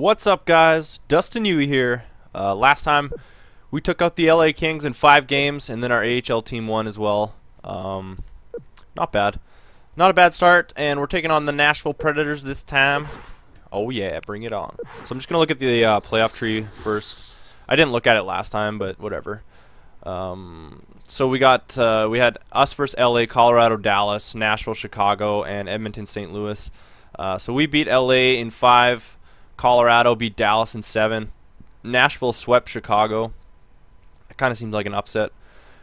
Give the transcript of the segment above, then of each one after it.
What's up, guys? Dustin Yewy here. Uh, last time we took out the LA Kings in five games, and then our AHL team won as well. Um, not bad. Not a bad start, and we're taking on the Nashville Predators this time. Oh yeah, bring it on. So I'm just going to look at the uh, playoff tree first. I didn't look at it last time, but whatever. Um, so we got uh, we had us versus LA, Colorado, Dallas, Nashville, Chicago, and Edmonton, St. Louis. Uh, so we beat LA in five. Colorado beat Dallas in seven. Nashville swept Chicago. It kind of seemed like an upset.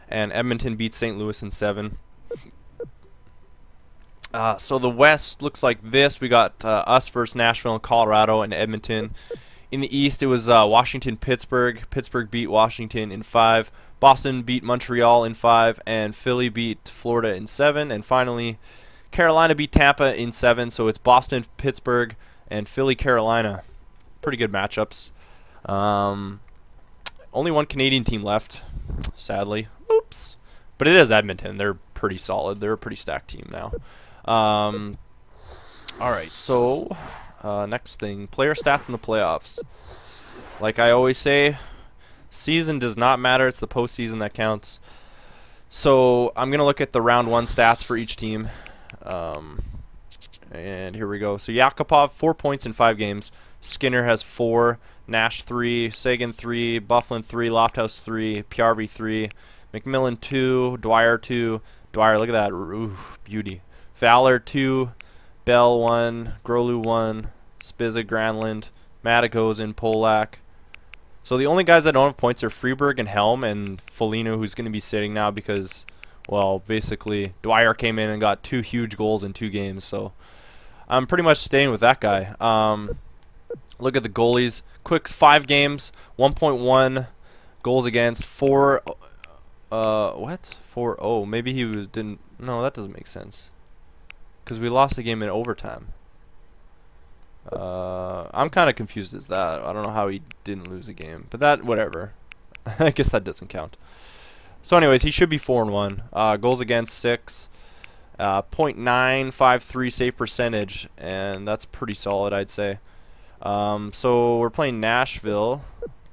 And Edmonton beat St. Louis in seven. Uh, so the West looks like this. We got uh, us versus Nashville and Colorado and Edmonton. In the East, it was uh, Washington, Pittsburgh. Pittsburgh beat Washington in five. Boston beat Montreal in five, and Philly beat Florida in seven. And finally, Carolina beat Tampa in seven. So it's Boston, Pittsburgh, and Philly, Carolina. Pretty good matchups. Um, only one Canadian team left, sadly. Oops. But it is Edmonton. They're pretty solid. They're a pretty stacked team now. Um, all right, so uh, next thing, player stats in the playoffs. Like I always say, season does not matter. It's the postseason that counts. So I'm gonna look at the round one stats for each team. Um, and here we go. So Yakupov, four points in five games. Skinner has four. Nash three. Seguin three. Byfuglien, three. Lofthouse three. Puljujarvi three. McMillan two. Dwyer two. Dwyer, look at that. Ooh, beauty. Fowler 2, Bell 1, Groulx 1, Sbisa, Granlund, Matagozen, Polak. So the only guys that don't have points are Freeberg and Helm and Foligno, who's going to be sitting now because, well, basically Dwyer came in and got two huge goals in two games. So I'm pretty much staying with that guy. Um, look at the goalies. Quick five games, 1.1 goals against, four. Uh, what? Four. Oh, maybe he didn't. No, that doesn't make sense because we lost the game in overtime. Uh, I'm kind of confused as that. I don't know how he didn't lose the game, but that whatever. I guess that doesn't count. So, anyways, he should be four and one. Uh, goals against six, uh, .953 save percentage, and that's pretty solid, I'd say. Um, so we're playing Nashville.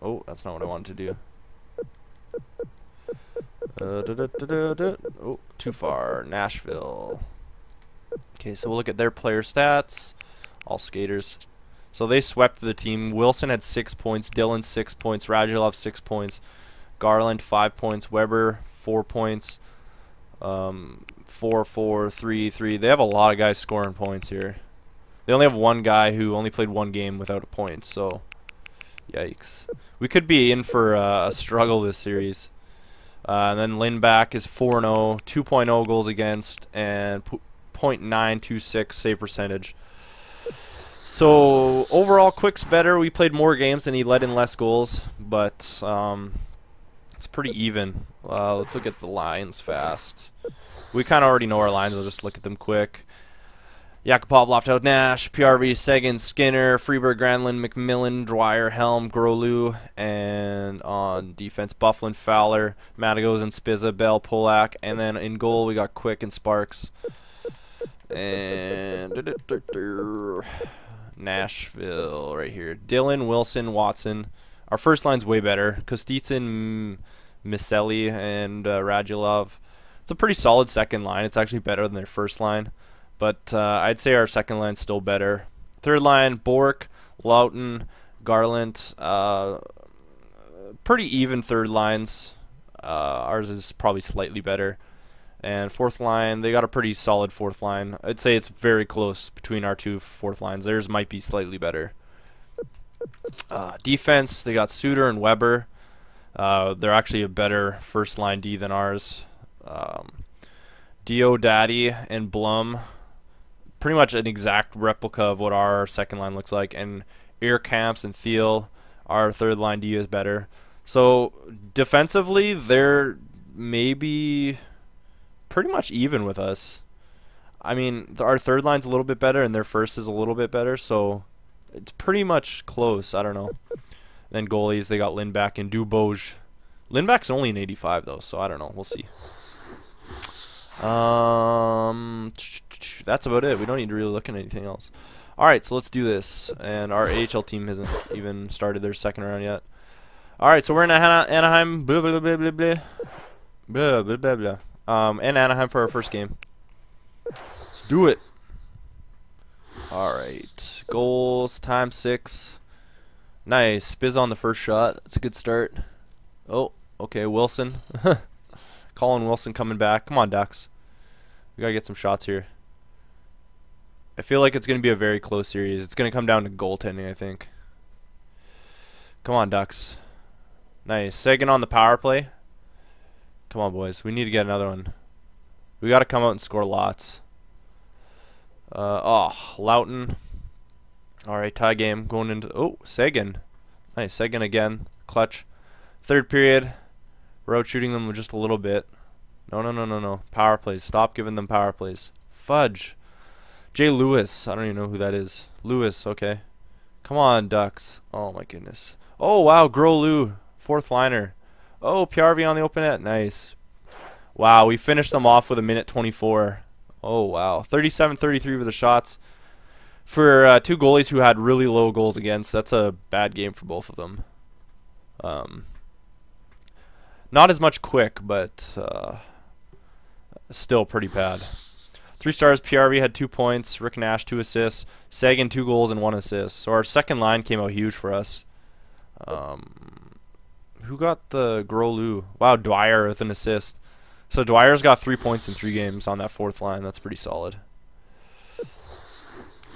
Oh, that's not what I wanted to do. Uh, da -da -da oh, too far. Nashville. Okay, so we'll look at their player stats. All skaters. So they swept the team. Wilson had six points. Dillon six points. Radulov six points. Garland five points. Weber four points. Um, four, four, three, three. They have a lot of guys scoring points here. They only have one guy who only played one game without a point. So, yikes. We could be in for uh, a struggle this series. Uh, and then Lindback is 4-0, 2.0 goals against, and .926 save percentage. So overall, Quick's better. We played more games and he let in less goals, but um, it's pretty even. Uh, let's look at the lines fast. We kind of already know our lines. I'll just look at them quick. Yakupov, Lofthouse, Nash, PRV, Seguin, Skinner, Freeberg, Granlund, McMillan, Dwyer, Helm, Groulx, and on defense, Byfuglien, Fowler, Matagozen, Sbisa, Bell, Polak, and then in goal we got Quick and Sparks. And Nashville right here. Dillon, Wilson, Watson. Our first line's way better. Kostitsyn, Miseli, and uh, Radulov. It's a pretty solid second line. It's actually better than their first line. But uh, I'd say our second line's still better. Third line, Bork, Laughton, Garland. Uh, pretty even third lines. Uh, ours is probably slightly better. And fourth line, they got a pretty solid fourth line. I'd say it's very close between our two fourth lines. Theirs might be slightly better. Uh, defense, they got Suter and Weber. Uh, they're actually a better first line D than ours. Um, Dio Daddy and Blum, pretty much an exact replica of what our second line looks like. And Ear Camps and Thiel, our third line D is better. So defensively, they're maybe pretty much even with us. I mean, our third line's a little bit better, and their first is a little bit better, so it's pretty much close. I don't know. Then goalies, they got Lindback and Dubois. Lindback's only an 85, though, so I don't know. We'll see. Um, that's about it. We don't need to really look at anything else. All right, so let's do this. And our AHL team hasn't even started their second round yet. All right, so we're in Anaheim. Blah blah blah blah blah. Blah blah blah blah. Um, in Anaheim for our first game. Let's do it. All right, goals time six. Nice, Spiz on the first shot. That's a good start. Oh, okay, Wilson. Colin Wilson coming back. Come on, Ducks. We gotta get some shots here. I feel like it's gonna be a very close series. It's gonna come down to goaltending, I think. Come on, Ducks. Nice. Seguin on the power play. Come on, boys. We need to get another one. We gotta come out and score lots. Uh, oh, Loughton. Alright, tie game. Going into... Oh, Seguin. Nice. Seguin again. Clutch. Third period. We're out shooting them just a little bit. No, no, no, no, no. Power plays. Stop giving them power plays. Fudge. Jay Lewis. I don't even know who that is. Lewis, okay. Come on, Ducks. Oh, my goodness. Oh, wow. Lou, Fourth liner. Oh, PRV on the open net. Nice. Wow, we finished them off with a minute 24. Oh, wow. 37-33 with the shots. For uh, two goalies who had really low goals against, that's a bad game for both of them. Um, not as much quick, but uh, still pretty bad. Three stars, PRV had two points, Rick Nash two assists, Seguin two goals and one assist. So our second line came out huge for us. Um, who got the Groulx? Wow, Dwyer with an assist. So Dwyer's got three points in three games on that fourth line. That's pretty solid.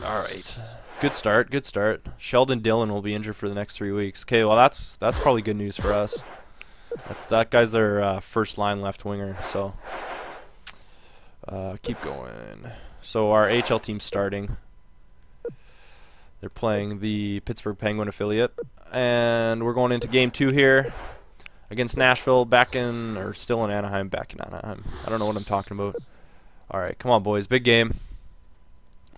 All right. Good start. Good start. Sheldon Dillon will be injured for the next three weeks. Okay, well that's that's probably good news for us. That's that guy's their uh, first line left winger. So uh, keep going. So our HL team's starting. They're playing the Pittsburgh Penguin affiliate, and we're going into game two here against Nashville. Back in or still in Anaheim. Back in Anaheim. I don't know what I'm talking about. All right, come on, boys. Big game.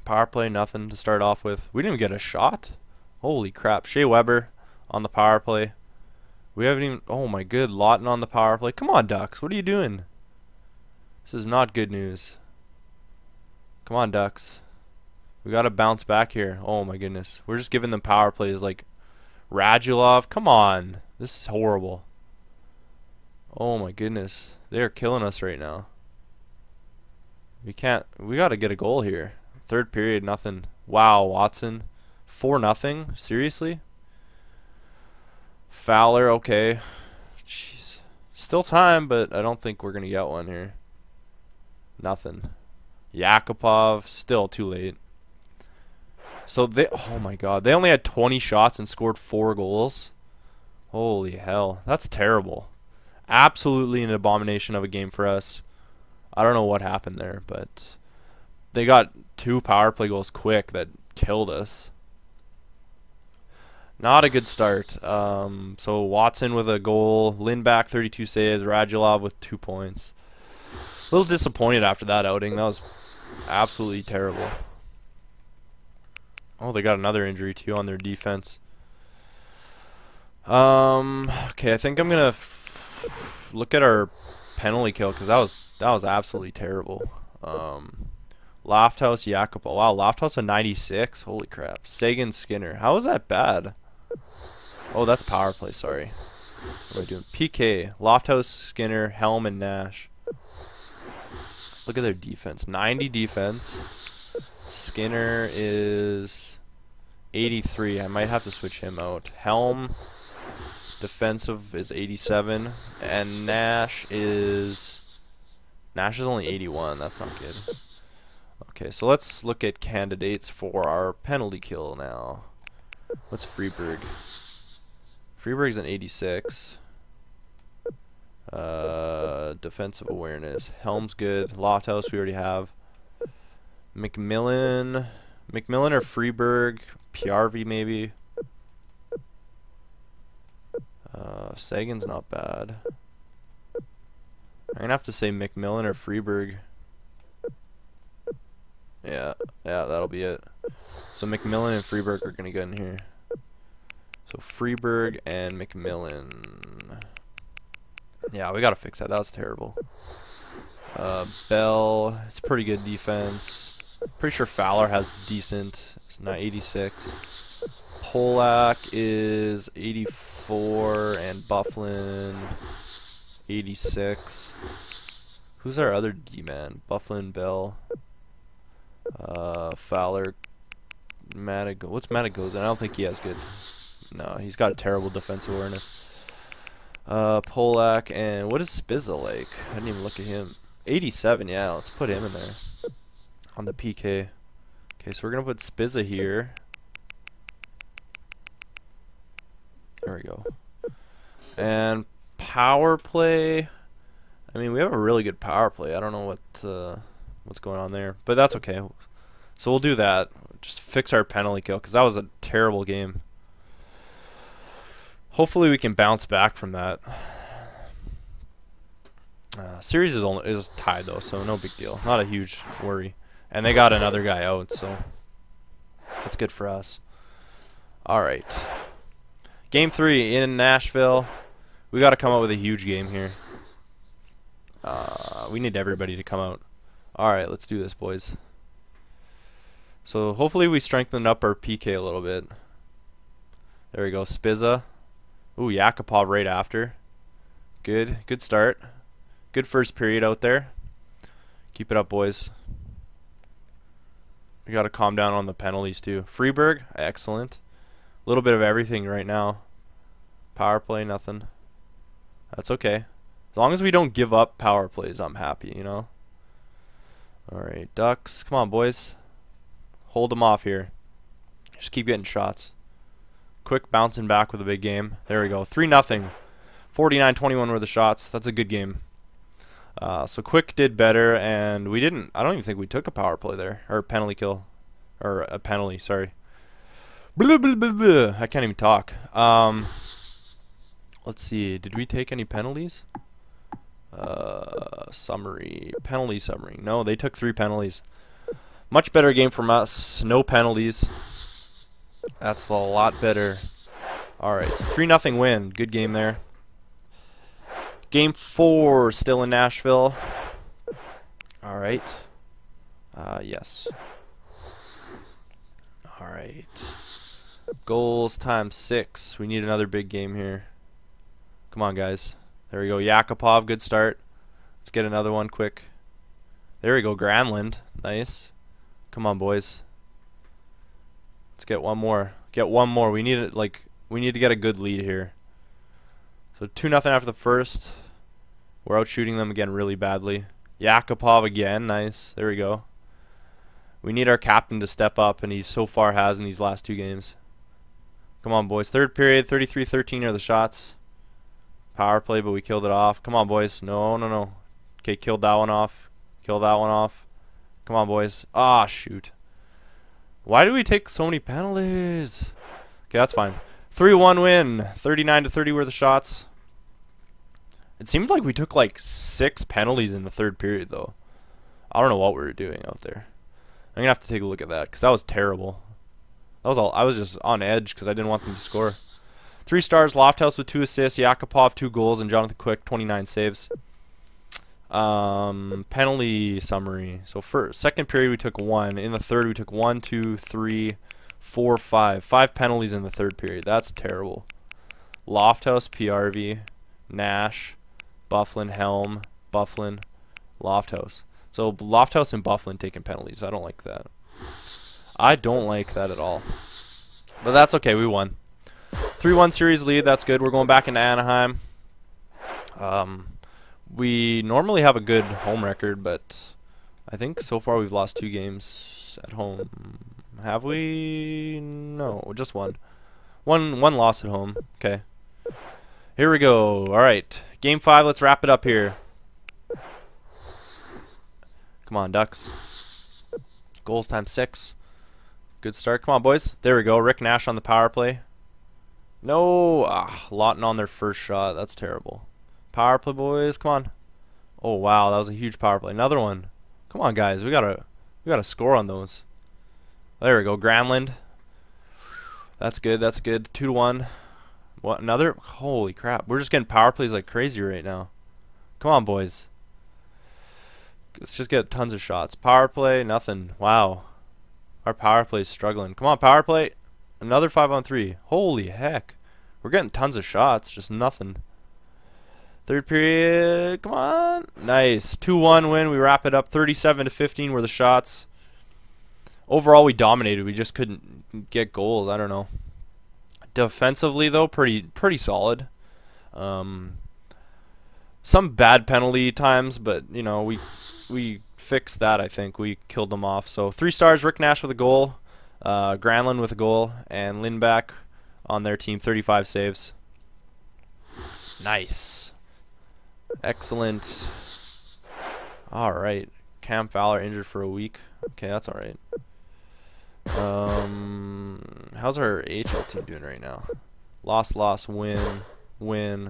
Power play, nothing to start off with. We didn't even get a shot. Holy crap. Shea Weber on the power play. We haven't even... Oh, my good. Lawton on the power play. Come on, Ducks. What are you doing? This is not good news. Come on, Ducks. We got to bounce back here. Oh, my goodness. We're just giving them power plays like Radulov. Come on. This is horrible. Oh, my goodness. They're killing us right now. We can't... We got to get a goal here. Third period, nothing. Wow, Watson. 4 nothing. Seriously? Fowler, okay. Jeez. Still time, but I don't think we're going to get one here. Nothing. Yakupov, still too late. So they, oh my god, they only had 20 shots and scored four goals. Holy hell, that's terrible. Absolutely an abomination of a game for us. I don't know what happened there, but they got two power play goals quick that killed us. Not a good start. Um, so Watson with a goal, Lindback 32 saves, Radulov with two points. A little disappointed after that outing. That was absolutely terrible. Oh, they got another injury too on their defense. Um, okay, I think I'm gonna look at our penalty kill because that was that was absolutely terrible. Um, Lofthouse, Yakupov. Wow, Lofthouse a 96. Holy crap. Seguin Skinner. How is that bad? Oh, that's power play. Sorry. What am I doing? PK. Lofthouse, Skinner, Helm, and Nash. Look at their defense. 90 defense. Skinner is 83. I might have to switch him out. Helm defensive is 87 and Nash is Nash is only 81. That's not good. Okay, so let's look at candidates for our penalty kill now. What's Freeberg? Freeberg's an 86. Uh, defensive awareness. Helm's good. Lofthouse we already have. McMillan. McMillan or Freeberg. PRV maybe. Uh, Seguin's not bad. I'm going to have to say McMillan or Freeberg. Yeah, yeah, that'll be it. So McMillan and Freeberg are to get in here. So Freeberg and McMillan. Yeah, we got to fix that. That was terrible. Uh, Bell, it's pretty good defense. Pretty sure Fowler has decent. It's not 86. Polak is 84 and Byfuglien 86. Who's our other D-man? Byfuglien, Bell, uh, Fowler, Madigo. What's Madigo's? I don't think he has good. No, he's got a terrible defensive awareness. Uh, Polak and what is Sbisa like? I didn't even look at him. 87, yeah, let's put him in there. On the PK. Okay, so we're going to put Sbisa here. There we go. And power play. I mean, we have a really good power play. I don't know what uh, what's going on there, but that's okay. So we'll do that. Just fix our penalty kill because that was a terrible game. Hopefully we can bounce back from that. Uh, series is only is tied though, so no big deal. Not a huge worry. And they got another guy out, so that's good for us. All right. Game three in Nashville. We got to come out with a huge game here. Uh, we need everybody to come out. All right, let's do this, boys. So hopefully we strengthen up our PK a little bit. There we go, Sbisa. Ooh, Yakupov right after. Good, good start. Good first period out there. Keep it up, boys. We got to calm down on the penalties too. Freeberg, excellent. A little bit of everything right now. Power play, nothing. That's okay. As long as we don't give up power plays, I'm happy, you know? Alright, Ducks. Come on, boys. Hold them off here. Just keep getting shots. Quick bouncing back with a big game. There we go. 3 nothing. 49-21 were the shots. That's a good game. Uh, so Quick did better, and we didn't. I don't even think we took a power play there or penalty kill, or a penalty. Sorry. Blah, blah, blah, I can't even talk. Um, let's see. Did we take any penalties? Uh, summary penalty summary. No, they took three penalties. Much better game from us. No penalties. That's a lot better. All right, so three nothing win. Good game there. Game four, still in Nashville. All right. Uh, yes. All right. Goals times six. We need another big game here. Come on, guys. There we go. Yakupov, good start. Let's get another one quick. There we go. Granlund. Nice. Come on, boys. Let's get one more. Get one more. We need it. Like we need to get a good lead here. So two nothing after the first. We're out shooting them again really badly. Yakupov again, nice. There we go. We need our captain to step up, and he so far has in these last two games. Come on, boys. Third period, 33-13 are the shots. Power play, but we killed it off. Come on, boys. No, no, no. Okay, killed that one off. Kill that one off. Come on, boys. Ah, shoot. Why do we take so many penalties? Okay, that's fine. 3-1 win. 39 to 30 were the shots. It seemed like we took like six penalties in the third period, though. I don't know what we were doing out there. I'm gonna have to take a look at that because that was terrible. That was all. I was just on edge because I didn't want them to score. Three stars. Lofthouse with two assists. Yakupov two goals and Jonathan Quick 29 saves. Um, penalty summary. So first, second period we took one. In the third we took one, two, three, four, five. Five penalties in the third period. That's terrible. Lofthouse, PRV, Nash, Byfuglien, Helm, Byfuglien, Lofthouse. So Lofthouse and Byfuglien taking penalties. I don't like that. I don't like that at all. But that's okay. We won. 3-1 series lead. That's good. We're going back into Anaheim. Um, we normally have a good home record, but I think so far we've lost two games at home. Have we? No, just one. One one loss at home. Okay. Here we go. All right. Game five. Let's wrap it up here. Come on, Ducks. Goals time six. Good start. Come on, boys. There we go. Rick Nash on the power play. No. Ah, Lawton on their first shot. That's terrible. Power play, boys. Come on. Oh, wow. That was a huge power play. Another one. Come on, guys. We got to we got to score on those. There we go. Granlund. That's good. That's good. Two to one. What another? Holy crap! We're just getting power plays like crazy right now. Come on, boys. Let's just get tons of shots. Power play, nothing. Wow. Our power play is struggling. Come on, power play. Another 5 on 3. Holy heck. We're getting tons of shots, just nothing. Third period, come on. Nice. 2-1 win. We wrap it up. 37 to 15 were the shots. Overall, we dominated. We just couldn't get goals. I don't know. Defensively, though, pretty pretty solid. Um, some bad penalty times, but you know we we fixed that. I think we killed them off. So three stars. Rick Nash with a goal, uh, Granlund with a goal, and Lindback on their team 35 saves. Nice, excellent. All right, Cam Fowler injured for a week. Okay, that's all right. Um, how's our HL team doing right now? Loss, loss, win, win.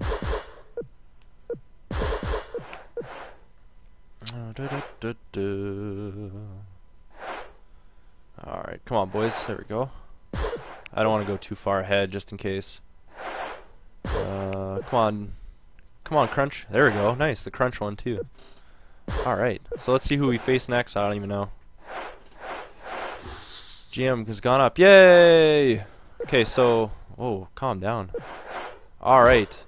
Alright, come on, boys. There we go. I don't want to go too far ahead, just in case. Uh, come on. Come on, Crunch. There we go. Nice, the Crunch one, too. Alright, so let's see who we face next. I don't even know. GM has gone up. Yay! Okay, so... Oh, calm down. Alright.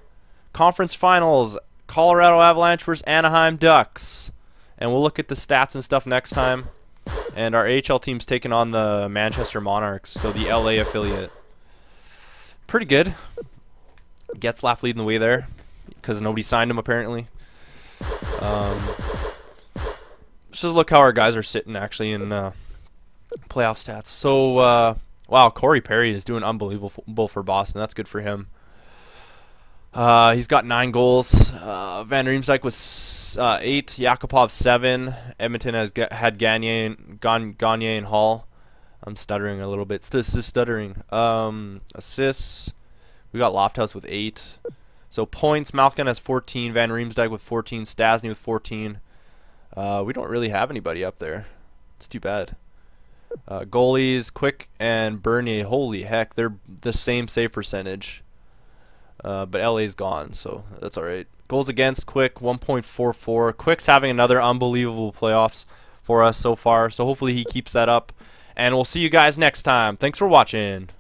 Conference Finals. Colorado Avalanche versus Anaheim Ducks. And we'll look at the stats and stuff next time. And our AHL team's taking on the Manchester Monarchs, so the LA affiliate. Pretty good. Getzlaf leading the way there, because nobody signed him apparently. Um, just look how our guys are sitting actually in uh, playoff stats. So, uh, wow, Corey Perry is doing unbelievable for Boston. That's good for him. Uh, he's got nine goals. Uh, Van Riemsdyk was uh, eight. Yakupov seven. Edmonton has had Gagne, Gagne and Hall. I'm stuttering a little bit. St st stuttering. Um, assists. We got Lofthouse with eight. So points. Malkin has 14. Van Riemsdyk with 14. Stastny with 14. Uh, we don't really have anybody up there. It's too bad. Uh, goalies, Quick and Bernier. Holy heck, they're the same save percentage. Uh, but LA's gone, so that's all right. Goals against Quick 1.44. Quick's having another unbelievable playoffs for us so far, so hopefully he keeps that up. And we'll see you guys next time. Thanks for watching.